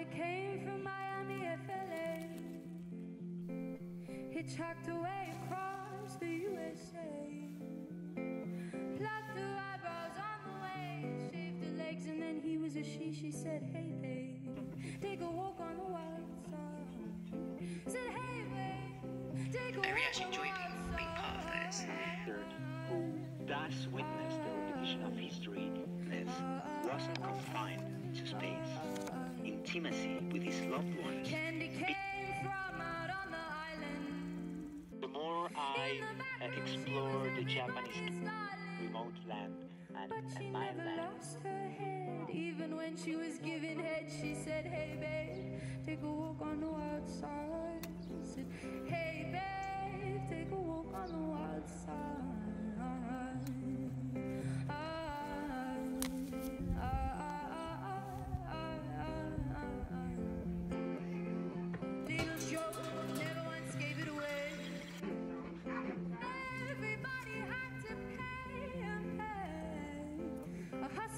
they came from Miami FLA. He Hitchhiked away across the USA. Plucked her eyebrows on the way, shaved her legs, and then he was a she. She said, Hey, babe, take a walk on the wild side. Said, Hey, babe, take a I really enjoy being, being part of this. Who thus witnessed the revision of history this wasn't confined to space. Intimacy with his loved ones. Candy came from out on the island. The more I uh, explore the Japanese remote land and, and my never land, lost her head. Even when she was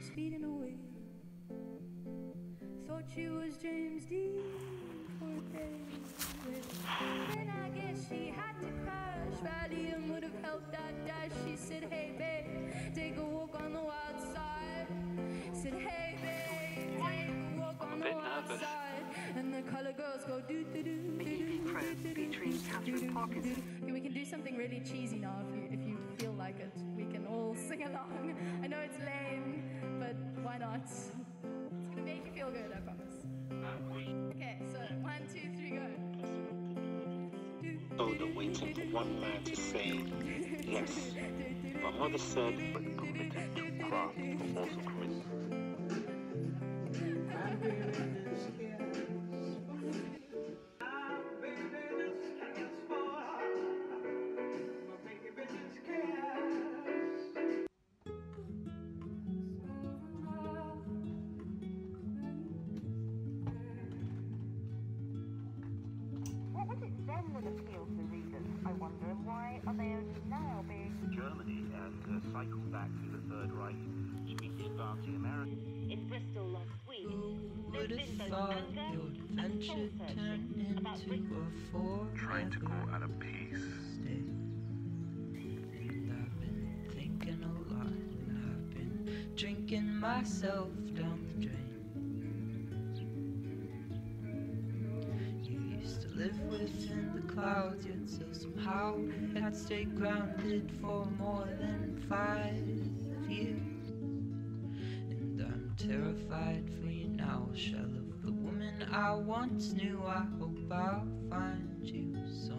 just feeding away. Thought she was James Dean featuring Catherine we can do something really cheesy now if you if you feel like it. We can all sing along. I know it's lame, but why not? It's gonna make you feel good, I promise. Okay, so one, two, three, go. so the waiting for one man to say yes. My mother said, but committed to craft was also and uh, back to the Third Reich, speech starting America. in Bristol last week? Who There's would have thought your adventure turned into a four trying to go at a pace stay? And I've been thinking a lot, and I've been drinking myself down live within the clouds, yet still somehow had stayed grounded for more than five years. And I'm terrified for you now, shell of the woman I once knew. I hope I'll find you some.